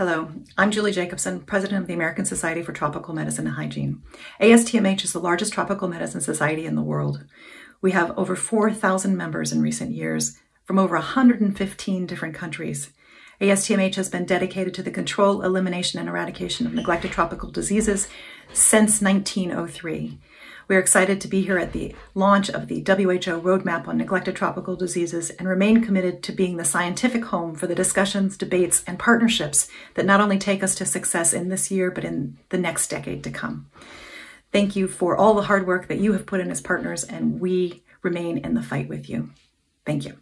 Hello, I'm Julie Jacobson, President of the American Society for Tropical Medicine and Hygiene. ASTMH is the largest tropical medicine society in the world. We have over 4,000 members in recent years from over 115 different countries. ASTMH has been dedicated to the control, elimination, and eradication of neglected tropical diseases since 1903. We are excited to be here at the launch of the WHO Roadmap on Neglected Tropical Diseases and remain committed to being the scientific home for the discussions, debates, and partnerships that not only take us to success in this year, but in the next decade to come. Thank you for all the hard work that you have put in as partners, and we remain in the fight with you. Thank you.